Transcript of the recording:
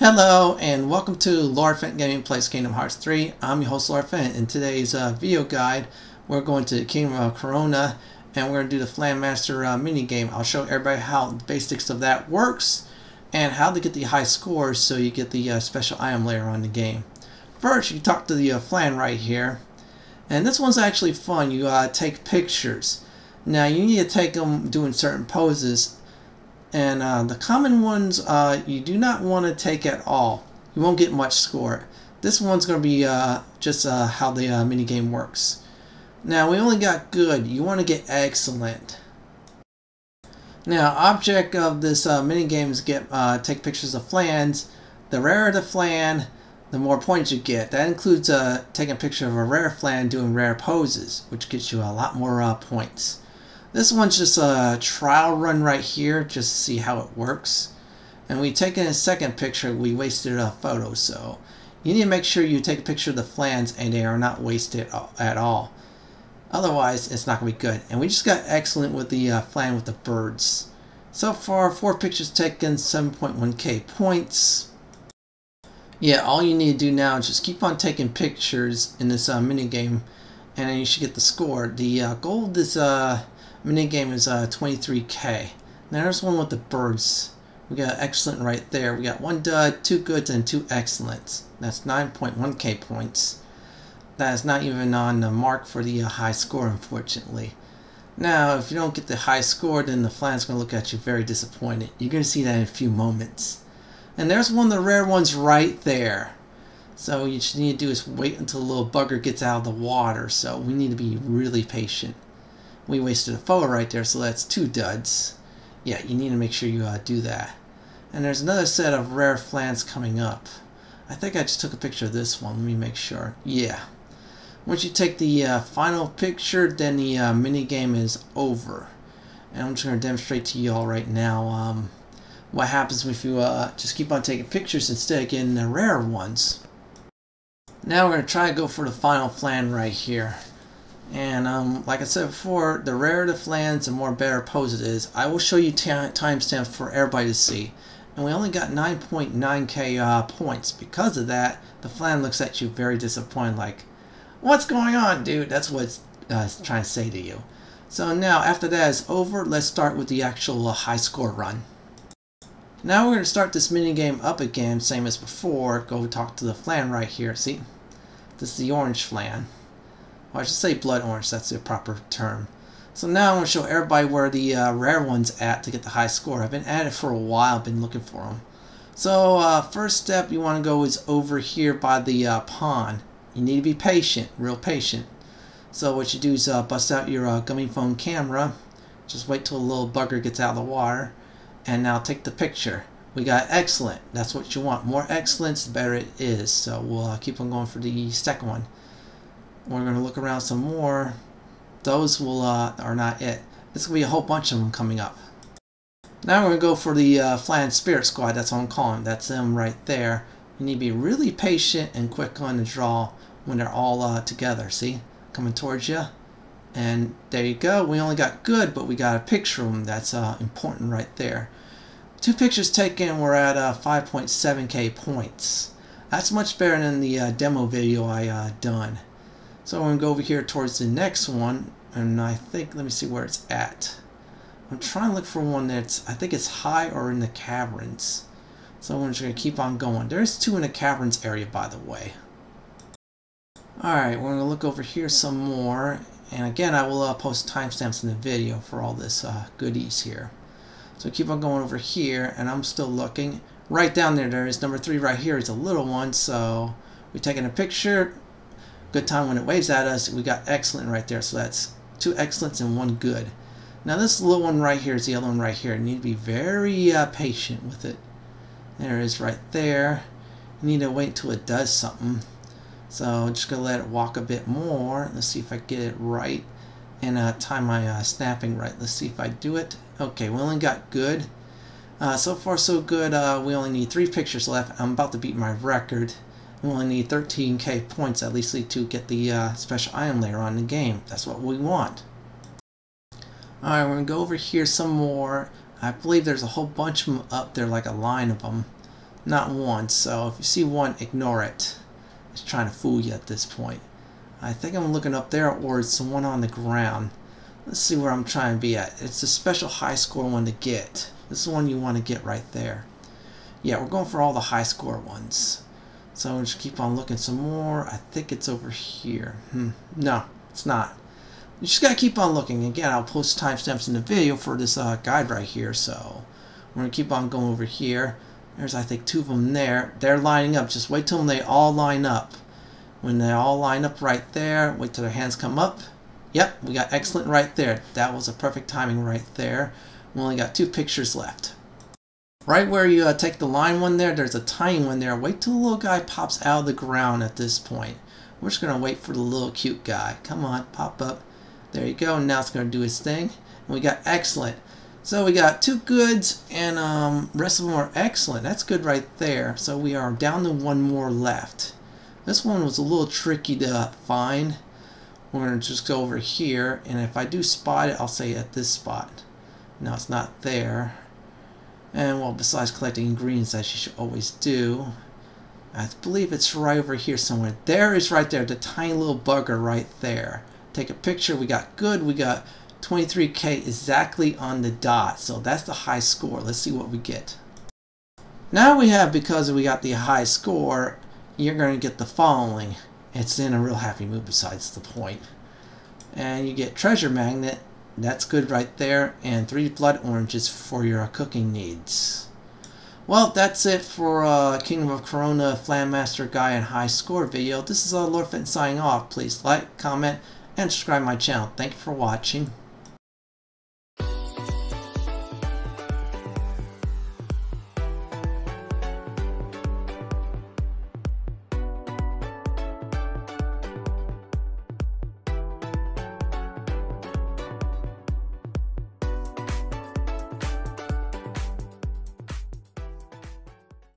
Hello and welcome to Lord Fenton Gaming Plays Kingdom Hearts 3. I'm your host Lord Fenton. In today's uh, video guide, we're going to Kingdom of Corona and we're going to do the Flanmeister uh, mini game. I'll show everybody how the basics of that works and how to get the high scores so you get the uh, special item layer on the game. First, you talk to the uh, Flan right here. And this one's actually fun. You uh, take pictures. Now, you need to take them doing certain poses and uh, the common ones uh, you do not want to take at all. You won't get much score. This one's going to be uh, just uh, how the uh, mini game works. Now we only got good. You want to get excellent. Now object of this uh, mini game is get take pictures of flans. The rarer the flan, the more points you get. That includes taking a picture of a rare flan doing rare poses, which gets you a lot more points. This one's just a trial run right here, just to see how it works. And we take in a second picture, we wasted a photo, so you need to make sure you take a picture of the flans and they are not wasted at all. Otherwise, it's not going to be good. And we just got excellent with the uh, flan with the birds. So far, four pictures taken, 7.1k points. Yeah, all you need to do now is just keep on taking pictures in this uh, mini game, and you should get the score. The uh, goal of this uh, minigame is uh, 23k. Now there's one with the birds. We got excellent right there. We got one dud, two goods, and two excellents. That's 9.1k points. That is not even on the mark for the uh, high score, unfortunately. Now, if you don't get the high score, then the flan's going to look at you very disappointed. You're going to see that in a few moments. And there's one of the rare ones right there. So what you just need to do is wait until the little bugger gets out of the water. So we need to be really patient. We wasted a photo right there, so that's two duds. Yeah, you need to make sure you uh, do that. And there's another set of rare flans coming up. I think I just took a picture of this one. Let me make sure. Yeah. Once you take the uh, final picture, then the uh, mini game is over. And I'm just going to demonstrate to you all right now um, what happens if you uh, just keep on taking pictures instead of getting the rare ones. Now we're going to try to go for the final flan right here. And um, like I said before, the rarer the flans, the more better pose it is. I will show you timestamps for everybody to see. And we only got 9.9k uh, points. Because of that, the flan looks at you very disappointed like, What's going on, dude? That's what it's uh, trying to say to you. So now, after that is over, let's start with the actual uh, high score run. Now we're going to start this mini game up again, same as before. Go talk to the flan right here. See? This is the orange flan. Well, I should say blood orange, that's the proper term. So now I'm going to show everybody where the uh, rare one's at to get the high score. I've been at it for a while, been looking for them. So uh, first step you want to go is over here by the uh, pond. You need to be patient, real patient. So what you do is uh, bust out your uh, gummy phone camera. Just wait till the little bugger gets out of the water. And now take the picture. We got excellent. That's what you want. More excellence, the better it is. So we'll uh, keep on going for the second one. We're going to look around some more. Those will uh, are not it. There's going to be a whole bunch of them coming up. Now we're going to go for the uh, Flying Spirit Squad. That's what I'm calling. That's them right there. You need to be really patient and quick on the draw when they're all uh, together. See? Coming towards you. And there you go. We only got good, but we got a picture of them. That's uh, important right there. Two pictures taken. We're at uh, 5.7k points. That's much better than the uh, demo video I uh, done. So I'm going to go over here towards the next one, and I think, let me see where it's at. I'm trying to look for one that's, I think it's high or in the caverns. So I'm just going to keep on going. There's two in the caverns area, by the way. Alright, we're going to look over here some more. And again, I will uh, post timestamps in the video for all this uh, goodies here. So keep on going over here, and I'm still looking. Right down there, there is number three right here. It's a little one, so we're taking a picture good time when it waves at us. We got excellent right there. So that's two excellents and one good. Now this little one right here is the other one right here. You need to be very uh, patient with it. There it is right there. You need to wait until it does something. So I'm just to let it walk a bit more. Let's see if I get it right. And uh, time my uh, snapping right. Let's see if I do it. Okay, we only got good. Uh, so far so good. Uh, we only need three pictures left. I'm about to beat my record. We only need 13k points at least to get the uh, special item layer on the game. That's what we want. Alright, we're going to go over here some more. I believe there's a whole bunch of them up there, like a line of them. Not one, so if you see one, ignore it. It's trying to fool you at this point. I think I'm looking up there, or it's the one on the ground. Let's see where I'm trying to be at. It's a special high score one to get. This is the one you want to get right there. Yeah, we're going for all the high score ones. So we'll just keep on looking some more. I think it's over here. Hmm. No, it's not. You just gotta keep on looking. Again, I'll post timestamps in the video for this uh, guide right here. So we're gonna keep on going over here. There's, I think, two of them there. They're lining up. Just wait till they all line up. When they all line up right there, wait till their hands come up. Yep, we got excellent right there. That was a perfect timing right there. We only got two pictures left. Right where you uh, take the line one there, there's a tiny one there. Wait till the little guy pops out of the ground at this point. We're just going to wait for the little cute guy. Come on, pop up. There you go. Now it's going to do its thing. And we got excellent. So we got two goods and um, rest of them are excellent. That's good right there. So we are down to one more left. This one was a little tricky to find. We're going to just go over here and if I do spot it I'll say at this spot. No it's not there. And well besides collecting ingredients as you should always do I believe it's right over here somewhere. There is right there, the tiny little bugger right there. Take a picture, we got good, we got 23k exactly on the dot. So that's the high score. Let's see what we get. Now we have, because we got the high score, you're going to get the following. It's in a real happy mood besides the point. And you get treasure magnet. That's good right there. And three blood oranges for your cooking needs. Well, that's it for uh, Kingdom of Corona Flanmeister Guy and High Score video. This is uh, Lord Fenton signing off. Please like, comment, and subscribe my channel. Thank you for watching.